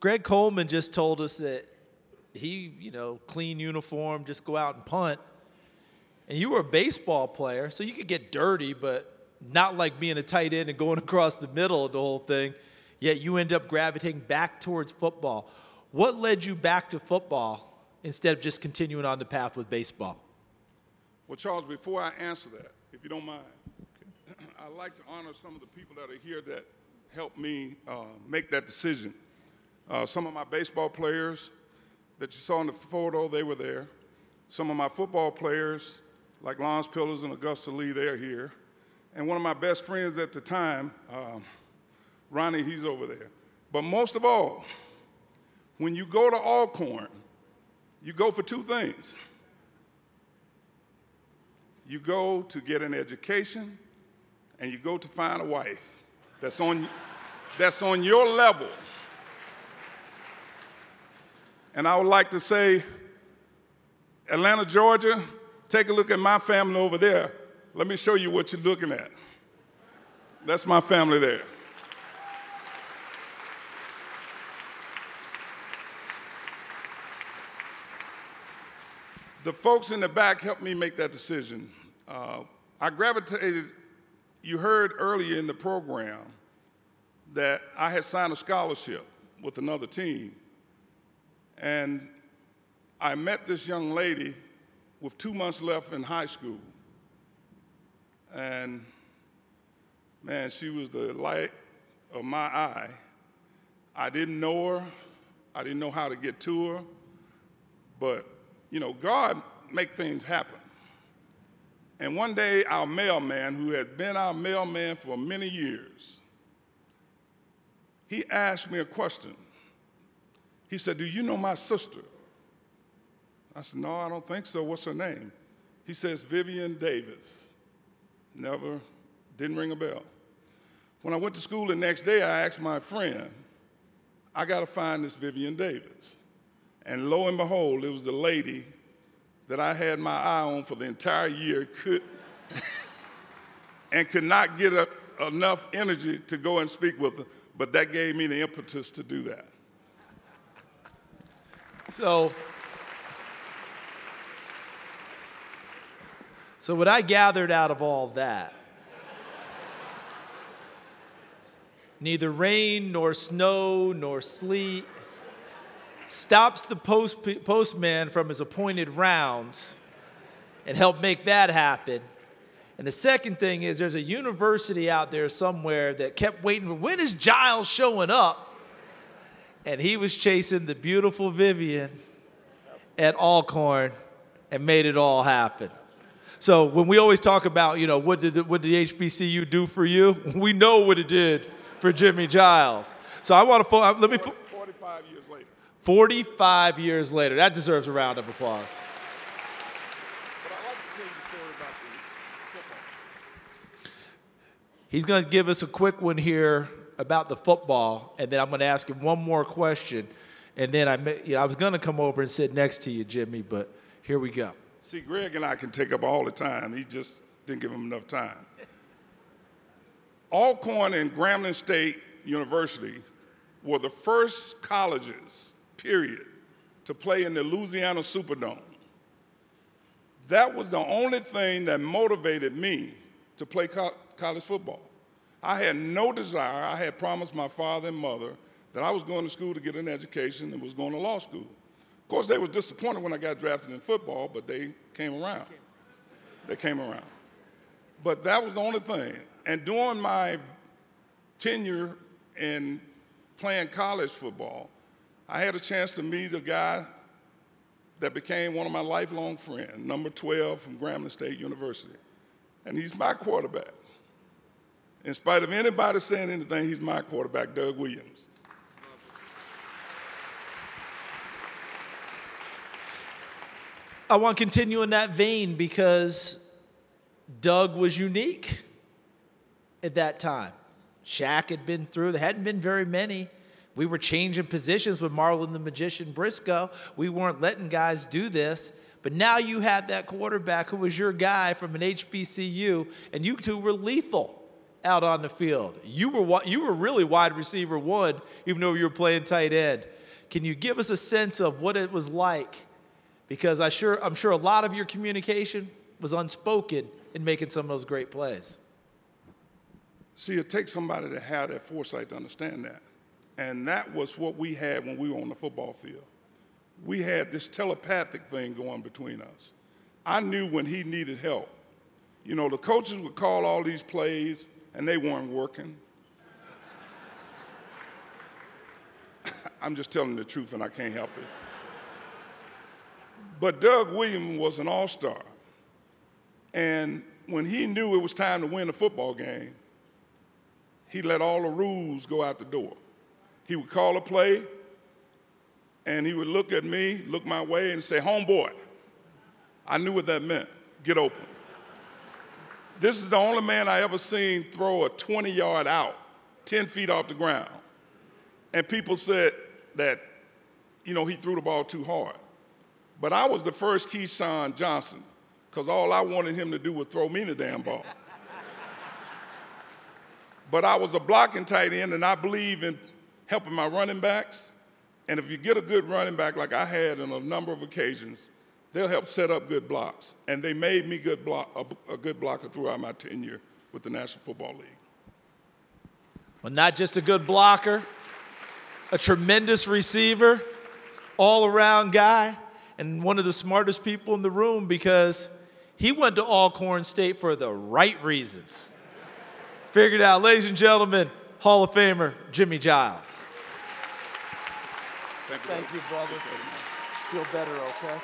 Greg Coleman just told us that he, you know, clean uniform, just go out and punt. And you were a baseball player, so you could get dirty, but not like being a tight end and going across the middle of the whole thing. Yet you end up gravitating back towards football. What led you back to football instead of just continuing on the path with baseball? Well, Charles, before I answer that, if you don't mind, I'd like to honor some of the people that are here that helped me uh, make that decision. Uh, some of my baseball players that you saw in the photo, they were there. Some of my football players, like Lance Pillars and Augusta Lee, they're here. And one of my best friends at the time, um, Ronnie, he's over there. But most of all, when you go to Alcorn, you go for two things. You go to get an education, and you go to find a wife that's on, that's on your level. And I would like to say, Atlanta, Georgia, take a look at my family over there. Let me show you what you're looking at. That's my family there. The folks in the back helped me make that decision. Uh, I gravitated, you heard earlier in the program that I had signed a scholarship with another team. And I met this young lady with two months left in high school. And man, she was the light of my eye. I didn't know her, I didn't know how to get to her, but you know, God make things happen. And one day, our mailman, who had been our mailman for many years, he asked me a question. He said, Do you know my sister? I said, No, I don't think so. What's her name? He says, Vivian Davis. Never, didn't ring a bell. When I went to school the next day, I asked my friend, I got to find this Vivian Davis. And lo and behold, it was the lady that I had my eye on for the entire year, could and could not get a, enough energy to go and speak with her, but that gave me the impetus to do that. So, so what I gathered out of all that, neither rain nor snow nor sleet stops the post, postman from his appointed rounds and help make that happen. And the second thing is there's a university out there somewhere that kept waiting, when is Giles showing up? And he was chasing the beautiful Vivian at Alcorn and made it all happen. So when we always talk about, you know, what did the, what did the HBCU do for you? We know what it did for Jimmie Giles. So I want to uh, let me 45 years later. That deserves a round of applause. He's going to give us a quick one here about the football, and then I'm going to ask him one more question. And then I, you know, I was going to come over and sit next to you, Jimmie, but here we go. See, Greg and I can take up all the time. He just didn't give him enough time. Alcorn and Grambling State University were the first colleges period, to play in the Louisiana Superdome. That was the only thing that motivated me to play co college football. I had no desire. I had promised my father and mother that I was going to school to get an education and was going to law school. Of course, they were disappointed when I got drafted in football, but they came around. They came around. But that was the only thing. And during my tenure in playing college football, I had a chance to meet a guy that became one of my lifelong friends, number 12 from Grambling State University. And he's my quarterback. In spite of anybody saying anything, he's my quarterback, Doug Williams. I want to continue in that vein because Doug was unique at that time. Shack had been through, there hadn't been very many. We were changing positions with Marlin the Magician Briscoe. We weren't letting guys do this. But now you had that quarterback who was your guy from an HBCU, and you two were lethal out on the field. You were you were really wide receiver one, even though you were playing tight end. Can you give us a sense of what it was like? Because I sure I'm sure a lot of your communication was unspoken in making some of those great plays. See, it takes somebody to have that foresight to understand that. And that was what we had when we were on the football field. We had this telepathic thing going between us. I knew when he needed help. You know, the coaches would call all these plays and they weren't working. I'm just telling the truth and I can't help it. But Doug Williams was an all star. And when he knew it was time to win a football game, he let all the rules go out the door. He would call a play, and he would look at me, look my way, and say, Homeboy. I knew what that meant get open. This is the only man I ever seen throw a 20 yard out, 10 feet off the ground. And people said that, you know, he threw the ball too hard. But I was the first Keyshawn Johnson, because all I wanted him to do was throw me the damn ball. But I was a blocking tight end, and I believe in helping my running backs. And if you get a good running back like I had on a number of occasions, they'll help set up good blocks. And they made me good block, a, a good blocker throughout my tenure with the National Football League. Well, not just a good blocker, a tremendous receiver, all around guy, and one of the smartest people in the room because he went to Alcorn State for the right reasons. Figured out, ladies and gentlemen, Hall of Famer Jimmie Giles. Thank you, Thank you, brother. Feel better, okay?